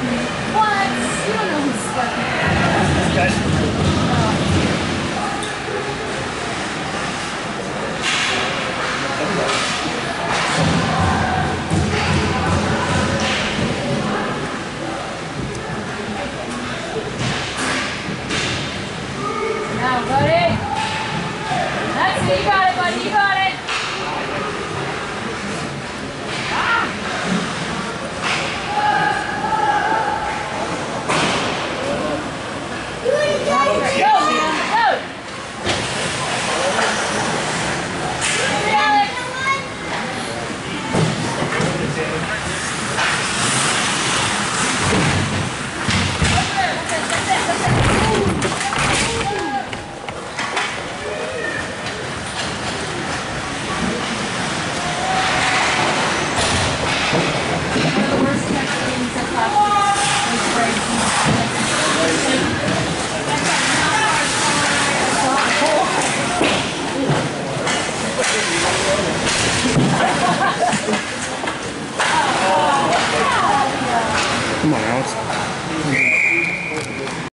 You Now, buddy. Let's see you got it. Come on, Alex.